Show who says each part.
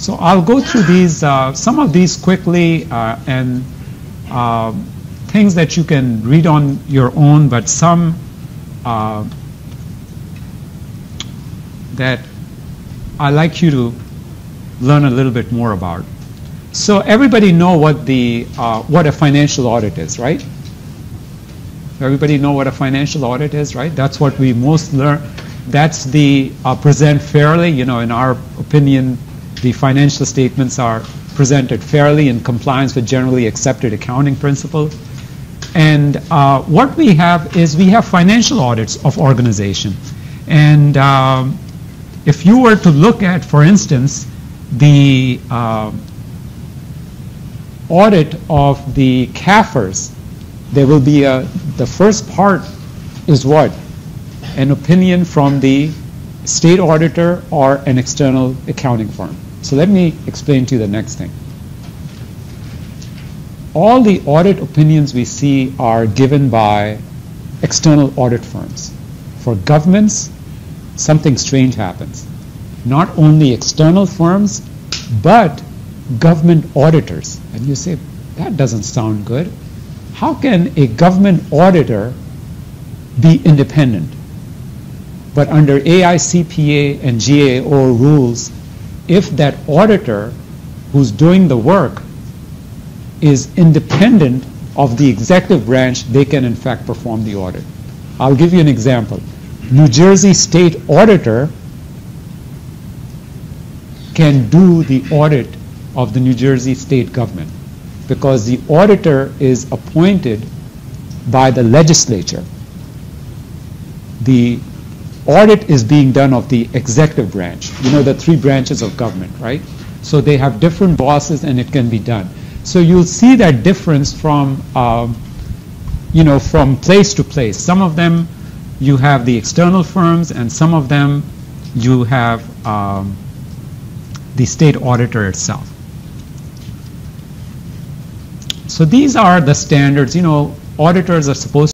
Speaker 1: So I'll go through these, uh, some of these quickly, uh, and uh, things that you can read on your own, but some uh, that I like you to learn a little bit more about. So everybody know what the uh, what a financial audit is, right? Everybody know what a financial audit is, right? That's what we most learn. That's the uh, present fairly. You know, in our opinion, the financial statements are presented fairly in compliance with generally accepted accounting principles. And uh, what we have is we have financial audits of organization. And um, if you were to look at, for instance, the uh, audit of the CAFRs, there will be a, the first part is what? An opinion from the state auditor or an external accounting firm. So let me explain to you the next thing. All the audit opinions we see are given by external audit firms. For governments, something strange happens. Not only external firms, but government auditors. And you say, that doesn't sound good. How can a government auditor be independent? But under AICPA and GAO rules, if that auditor who's doing the work is independent of the executive branch, they can in fact perform the audit. I'll give you an example. New Jersey state auditor can do the audit of the New Jersey state government because the auditor is appointed by the legislature. The audit is being done of the executive branch. You know, the three branches of government, right? So they have different bosses and it can be done. So you'll see that difference from, um, you know, from place to place. Some of them you have the external firms and some of them you have um, the state auditor itself. So these are the standards, you know, auditors are supposed